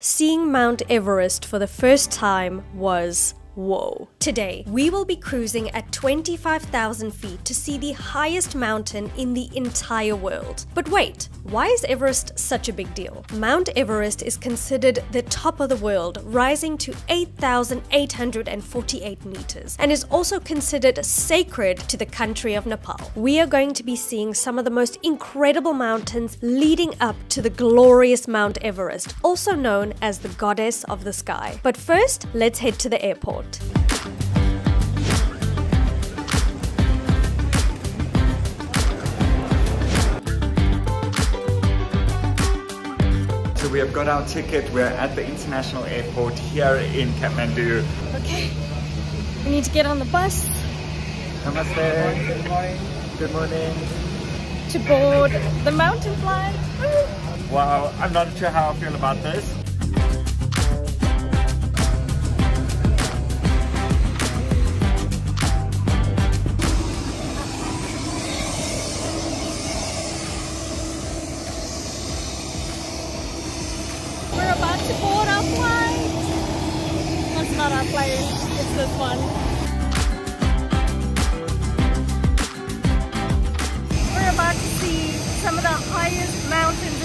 Seeing Mount Everest for the first time was Whoa. Today, we will be cruising at 25,000 feet to see the highest mountain in the entire world. But wait, why is Everest such a big deal? Mount Everest is considered the top of the world, rising to 8,848 meters, and is also considered sacred to the country of Nepal. We are going to be seeing some of the most incredible mountains leading up to the glorious Mount Everest, also known as the goddess of the sky. But first, let's head to the airport. So we have got our ticket. We're at the international airport here in Kathmandu. Okay, we need to get on the bus Namaste. Good morning. Good morning. to board the mountain flight. Wow, I'm not sure how I feel about this.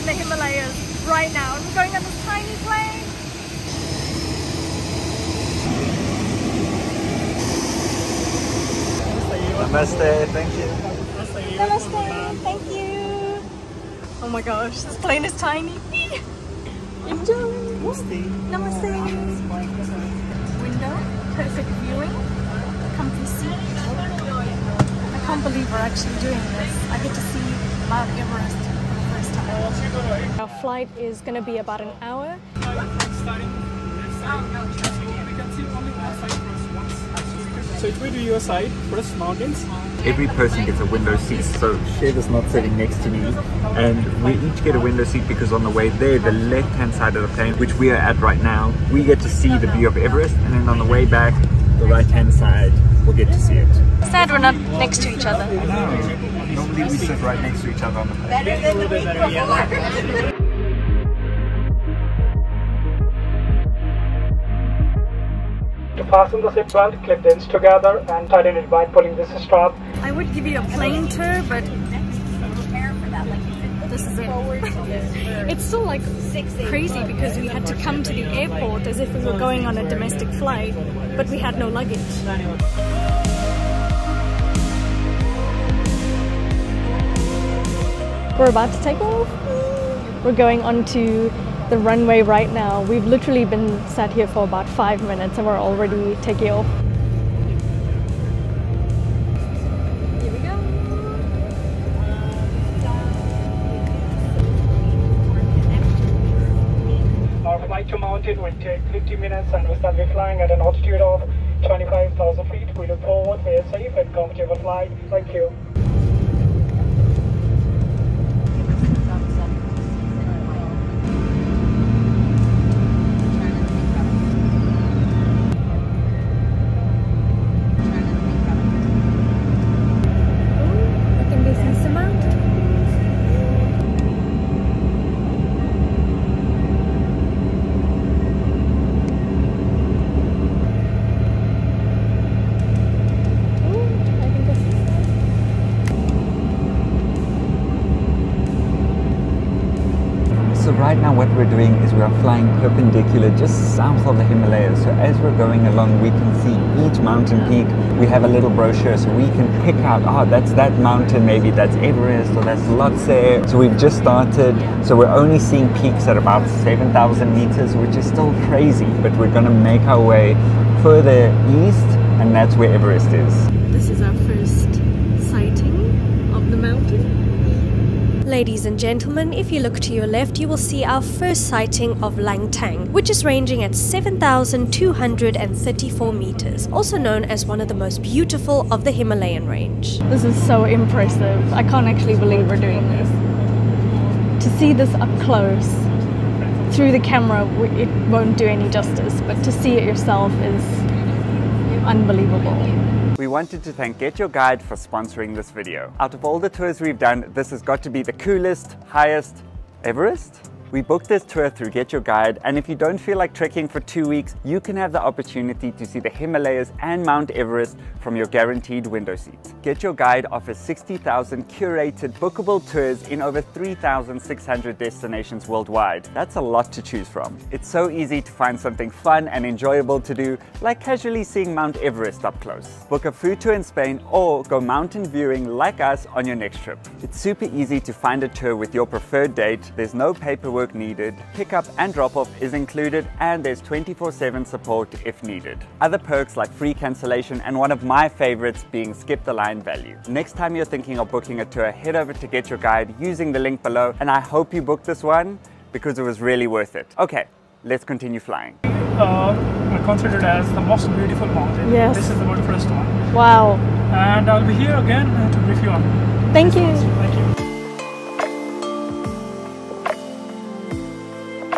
In the Himalayas right now. And we're going on this tiny plane. Namaste. Thank you. Namaste, thank you. Oh my gosh, this plane is tiny. Enjoy. Namaste. Window, perfect viewing, comfy seat. I can't believe we're actually doing this. I get to see Mount Everest for the first time. Our flight is going to be about an hour. So it will be your side, first mountains. Every person gets a window seat. So Shev is not sitting next to me. And we each get a window seat because on the way there, the left hand side of the plane, which we are at right now, we get to see the view of Everest. And then on the way back, the right hand side, we'll get to see it. Sad we're not next to each other. Normally we sit right next to each other on the plane. To fasten the seat belt, clip the ends together and tighten it by pulling this strap. I would give you a plane tour, but this is it. it's still like crazy because we had to come to the airport as if we were going on a domestic flight, but we had no luggage. We're about to take off. We're going onto the runway right now. We've literally been sat here for about five minutes and we're already taking off. Here we go. Our flight to mountain will take 50 minutes and we start be flying at an altitude of 25,000 feet. We look forward for a safe and comfortable flight. Thank you. What we're doing is we are flying perpendicular just south of the Himalayas. So as we're going along, we can see each mountain peak. We have a little brochure so we can pick out, oh, that's that mountain, maybe that's Everest or that's Lhotse. So we've just started. So we're only seeing peaks at about 7,000 meters, which is still crazy, but we're gonna make our way further east and that's where Everest is. Ladies and gentlemen, if you look to your left, you will see our first sighting of Langtang, which is ranging at 7,234 meters, also known as one of the most beautiful of the Himalayan range. This is so impressive. I can't actually believe we're doing this. To see this up close through the camera, it won't do any justice, but to see it yourself is unbelievable. Wanted to thank Get Your Guide for sponsoring this video. Out of all the tours we've done, this has got to be the coolest, highest Everest? We booked this tour through Get Your Guide, and if you don't feel like trekking for two weeks, you can have the opportunity to see the Himalayas and Mount Everest from your guaranteed window seats. Get Your Guide offers 60,000 curated bookable tours in over 3,600 destinations worldwide. That's a lot to choose from. It's so easy to find something fun and enjoyable to do, like casually seeing Mount Everest up close. Book a food tour in Spain or go mountain viewing like us on your next trip. It's super easy to find a tour with your preferred date, there's no paperwork needed, pickup and drop off is included, and there's 24 7 support if needed. Other perks like free cancellation and one of my favorites being skip the line value. Next time you're thinking of booking a tour, head over to Get Your Guide using the link below, and I hope you book this one because it was really worth it. Okay, let's continue flying. Uh, considered as the most beautiful mountain. Yes. This is the very first one. Wow. And I'll be here again to brief you on. Thank you. Thank you.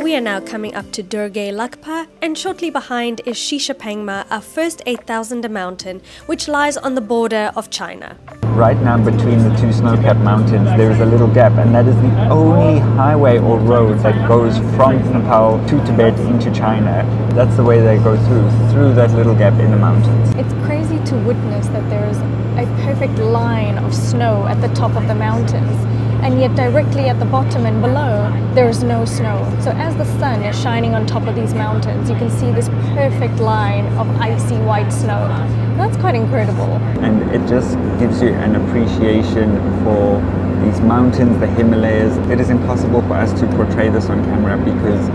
We are now coming up to Dorje Lakpa, and shortly behind is Shishapangma, our first 8,000 mountain, which lies on the border of China. Right now, between the two snow-capped mountains, there is a little gap, and that is the only highway or road that goes from Nepal to Tibet into China. That's the way they go through, through that little gap in the mountains. It's crazy to witness that there is a perfect line of snow at the top of the mountains, and yet directly at the bottom and below, there is no snow. So as the sun is shining on top of these mountains, you can see this perfect line of icy white snow. That's quite incredible. And it just gives you an appreciation for these mountains, the Himalayas. It is impossible for us to portray this on camera because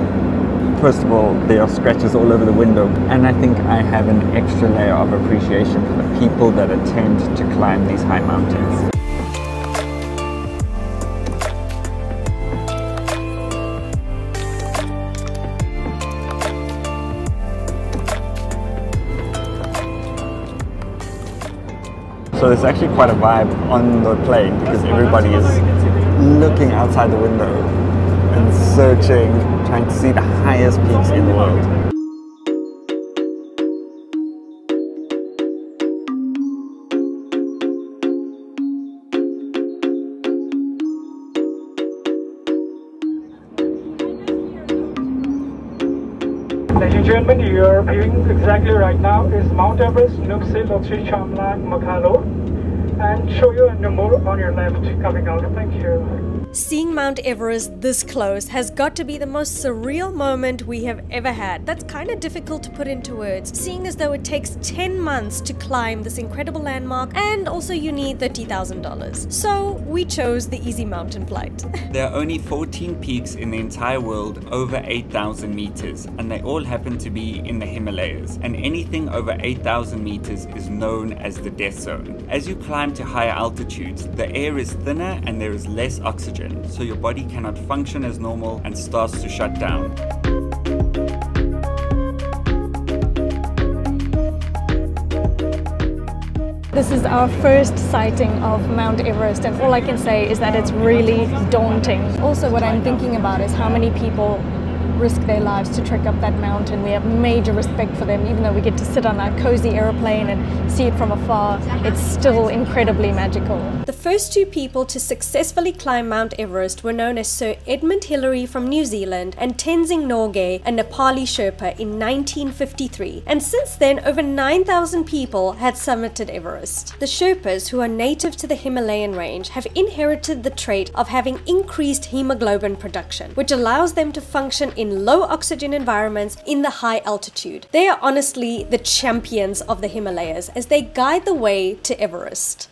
First of all, there are scratches all over the window, and I think I have an extra layer of appreciation for the people that attempt to climb these high mountains. So there's actually quite a vibe on the plane because everybody is looking outside the window and searching, trying to see the highest peaks in the world. Ladies and gentlemen, you are viewing exactly right now is Mount Everest, Nuptse, Lhotse, Chamlang, Makalu, and show you a number on your left coming out. Thank you. Seeing Mount Everest this close has got to be the most surreal moment we have ever had. That's kind of difficult to put into words, seeing as though it takes 10 months to climb this incredible landmark and also you need $30,000. So we chose the easy mountain flight. There are only 14 peaks in the entire world over 8,000 meters, and they all happen to be in the Himalayas. And anything over 8,000 meters is known as the death zone. As you climb to higher altitudes, the air is thinner and there is less oxygen, so your body cannot function as normal and starts to shut down. This is our first sighting of Mount Everest, and all I can say is that it's really daunting. Also, what I'm thinking about is how many people risk their lives to trek up that mountain. We have major respect for them, even though we get to sit on a cozy aeroplane and see it from afar. It's still incredibly magical. The first two people to successfully climb Mount Everest were known as Sir Edmund Hillary from New Zealand and Tenzing Norgay, a Nepali Sherpa, in 1953. And since then, over 9,000 people had summited Everest. The Sherpas, who are native to the Himalayan range, have inherited the trait of having increased hemoglobin production, which allows them to function in low oxygen environments in the high altitude. They are honestly the champions of the Himalayas as they guide the way to Everest.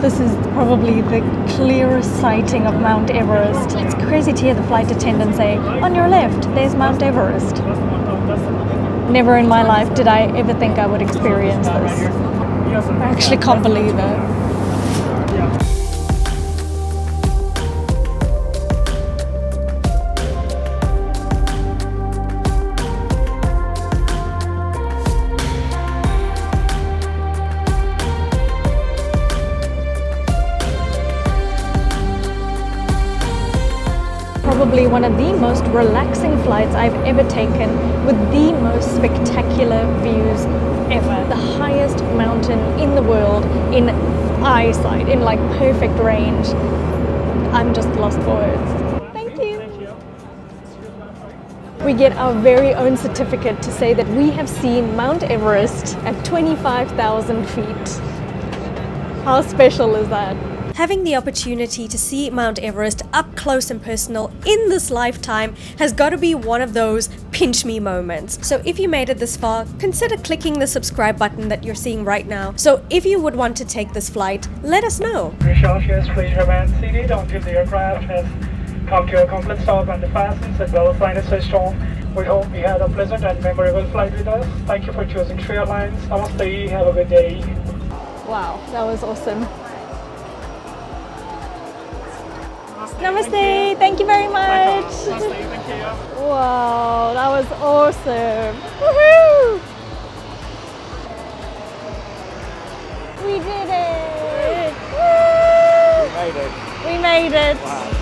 This is probably the clearest sighting of Mount Everest. It's crazy to hear the flight attendant say, on your left, there's Mount Everest. Never in my life did I ever think I would experience this. I actually can't believe it. Probably one of the most relaxing flights I've ever taken with the most spectacular views ever. The highest mountain in the world in eyesight, in like perfect range. I'm just lost for words. Thank you. We get our very own certificate to say that we have seen Mount Everest at 25,000 feet. How special is that? Having the opportunity to see Mount Everest up close and personal in this lifetime has got to be one of those pinch me moments. So if you made it this far, consider clicking the subscribe button that you're seeing right now. So if you would want to take this flight, let us know. Yes, please remain seated until the aircraft has come to a complete stop and the fastens as well as line is switched on. We hope you had a pleasant and memorable flight with us. Thank you for choosing Shree Airlines. Namaste. Have a good day. Wow, that was awesome. Namaste. Thank you very much. Thank you. Wow, that was awesome. Woohoo! We did it. Woo! Made it. We made it.